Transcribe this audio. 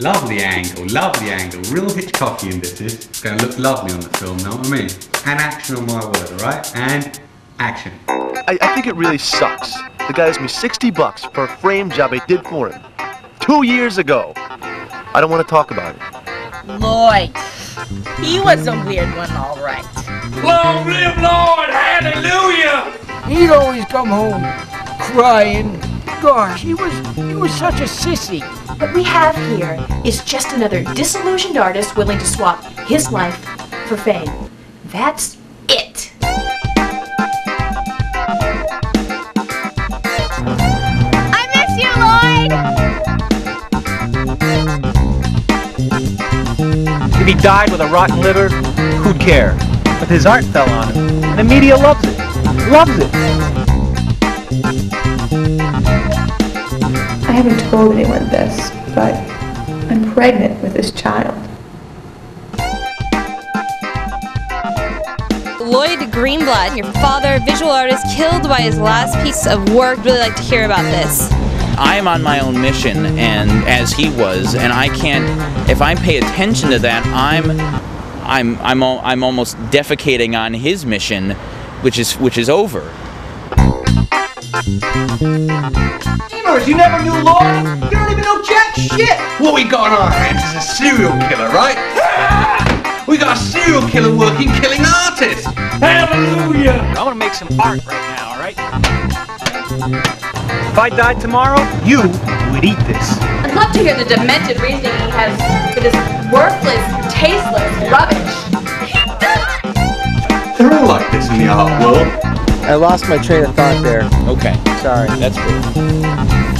Lovely angle, lovely angle. Real Hitchcockian this is. It's gonna look lovely on the film, know what I mean? And action on my word, alright? And action. I, I think it really sucks. The guy owes me 60 bucks for a frame job I did for him. Two years ago. I don't want to talk about it. Loyd. He was a weird one, all right. Long live Loyd! Hallelujah! He'd always come home crying. Gosh, he was he was such a sissy. What we have here is just another disillusioned artist willing to swap his life for fame. That's it. I miss you, Loyd! If he died with a rotten liver, who'd care? But his art fell on him, and the media loves it. Loves it. Haven't told anyone this, but I'm pregnant with this child. Loyd Greenblatt, your father, visual artist, killed by his last piece of work. Really like to hear about this. I am on my own mission, and as he was, and I can't. If I pay attention to that, I'm, I'm, I'm, I'm almost defecating on his mission, which is, which is over. Gamers, you never knew Loyd? You don't even know jack shit! What we got on our hands is a serial killer, right? we got a serial killer working killing artists! Hallelujah! I want to make some art right now, alright? If I died tomorrow, you would eat this. I'd love to hear the demented reasoning he has for this worthless, tasteless rubbish. They're all like this in the art world. I lost my train of thought there. Okay, Sorry. that's cool.